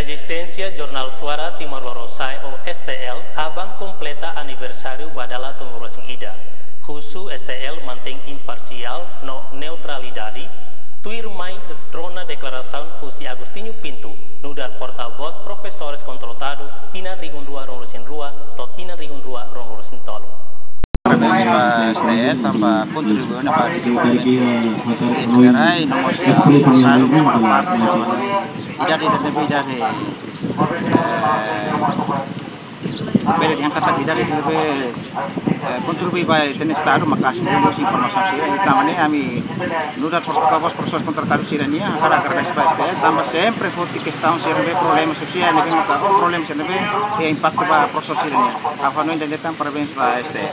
Resistencia Jornal Suara Timor Lorosai o STL abang completa aniversário badala Tongorosing Ida. Husu STL mantém imparcial no neutralidade. Tuir mai drona declaração Husi Agostinho Pinto, nudar porta-voz professores contratado tina rihun rua ronglosin rua, to tina rihun rua ronglosin tolo. Parabéns para a STL, tanpa contribuindo para de e parte dari dari Pero yang kata estado makas de los información sira y tamane a mi nuda por que este, eh, siempre que está un sirve problemas sociales no problemas el eh, impacto para procesos sirania afa no entender tan para este.